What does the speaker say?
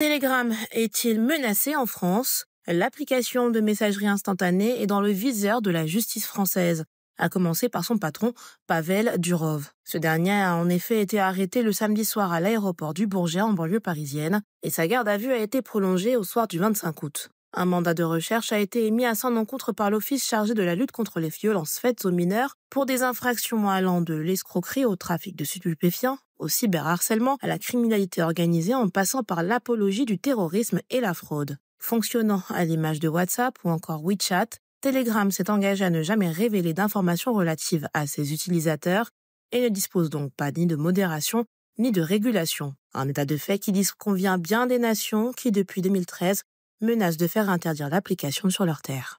Telegram est-il menacé en France? L'application de messagerie instantanée est dans le viseur de la justice française, à commencer par son patron, Pavel Durov. Ce dernier a en effet été arrêté le samedi soir à l'aéroport du Bourget en banlieue parisienne, et sa garde à vue a été prolongée au soir du 25 août. Un mandat de recherche a été émis à son encontre par l'Office chargé de la lutte contre les violences faites aux mineurs pour des infractions allant de l'escroquerie au trafic de stupéfiants, au cyberharcèlement, à la criminalité organisée en passant par l'apologie du terrorisme et la fraude. Fonctionnant à l'image de WhatsApp ou encore WeChat, Telegram s'est engagé à ne jamais révéler d'informations relatives à ses utilisateurs et ne dispose donc pas ni de modération ni de régulation. Un état de fait qui disconvient bien des nations qui, depuis 2013, menacent de faire interdire l'application sur leur terre.